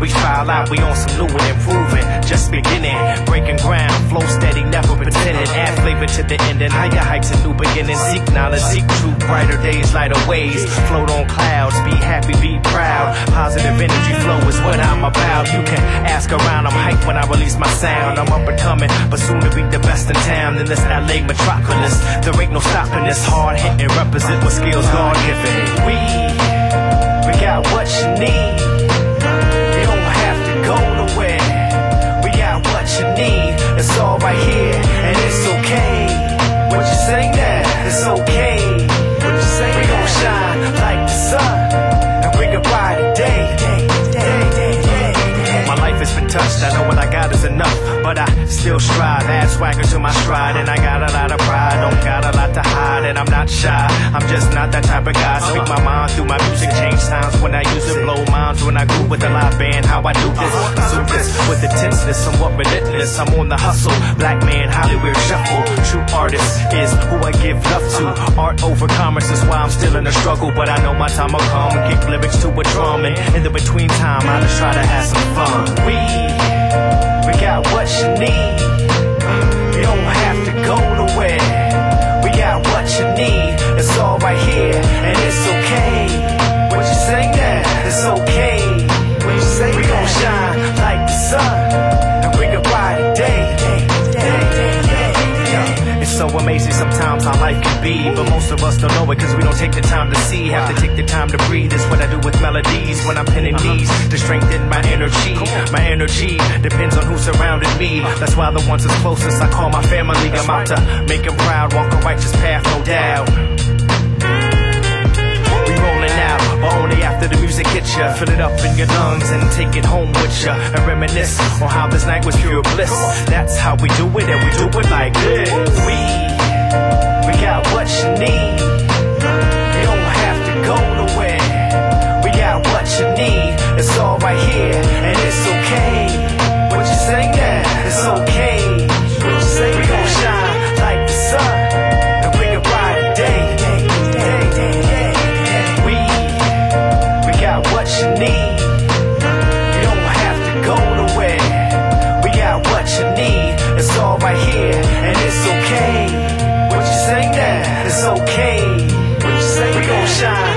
we file out, we on some new and improving. Just beginning, breaking ground, flow steady, never pretending. Add flavor to the end ending, higher heights and new beginnings. Seek knowledge, seek truth, brighter days, lighter ways. Float on clouds, be happy, be proud. Positive energy flow is what I'm about. You can ask around, I'm hyped when I release my sound. I'm up and coming, but soon to be the best in town in this LA metropolis. There ain't no stopping this hard hitting, represent what skills God given. We, we got what you need. Right here, and it's okay. What you say now? It's okay. What you say? We gon' shine like the sun and bring a brighter day. My life has been touched. I know what I got is enough, but I still strive. Add swagger to my stride, and I got a lot of pride. Don't got a lot to hide, and I'm not shy. I'm just not that type of guy. Speak uh-huh. my mind through my music. Change times when I use it. Blow minds when I grew with a live band. How I do this, pursue this with intenseness, somewhat relentless. I'm on the hustle. Black man, Hollywood shuffle. True artist is who I give love to. Art over commerce is why I'm still in the struggle, but I know my time will come. Kick lyrics to a drum, and in the between time, I just try to of us don't know it because we don't take the time to see. Have to take the time to breathe. It's what I do with melodies when I'm penning these to strengthen my energy. My energy depends on who's surrounding me. That's why the ones that's closest I call my family. I'm out to make them proud, walk a righteous path, no doubt. We rolling out, but only after the music hits ya. Fill it up in your lungs and take it home with ya. And reminisce on how this night was pure bliss. That's how we do it, and we do it like this. We and it's okay. What you say now? It's okay. What you say we gon' shine like the sun, and we can ride the day. We we got what you need. You don't have to go nowhere. We got what you need. It's all right here, and it's okay. What you say now? It's okay. What you say we gon' shine.